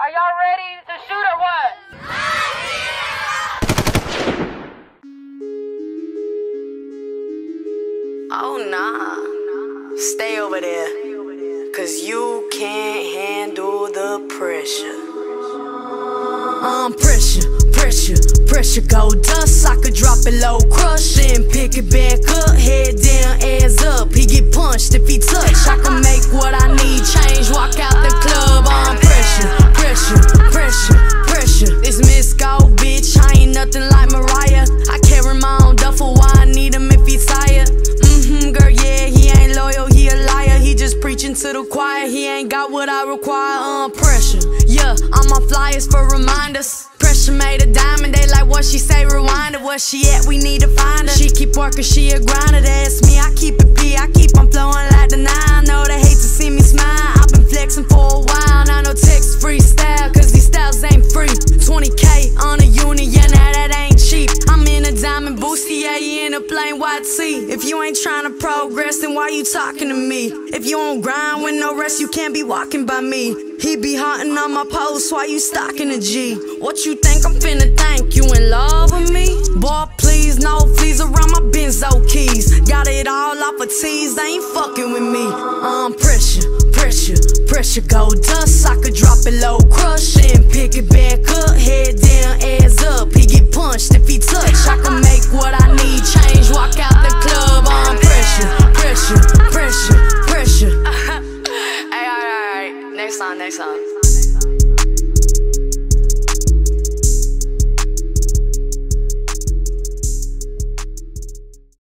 Are y'all ready to shoot or what? Oh nah. Stay over there. Cause you can't handle the pressure. Um, pressure, pressure, pressure go dust. I could drop it low, crush, then pick it back up. Head down, ass up. He get to the choir. He ain't got what I require. Um, pressure. Yeah, I'm on flyers for reminders. Pressure made a diamond, they like what she say, rewind it. Where she at, we need to find her. She keep working, she a grinder, that's me. I keep it P, I keep on flowing like the nine. A plain white tee. If you ain't trying to progress, then why you talking to me? If you on grind with no rest, you can't be walking by me. He be hunting on my post, why you stalking a G? What you think I'm finna think? You in love with me? Boy, please, no fleas around my benzo keys. Got it all off of tees, they ain't fucking with me. Um, pressure, pressure, pressure go dust. I could drop it low, crush and pick it back up. Head down, ass up. He get punched if he touch. I song, next song.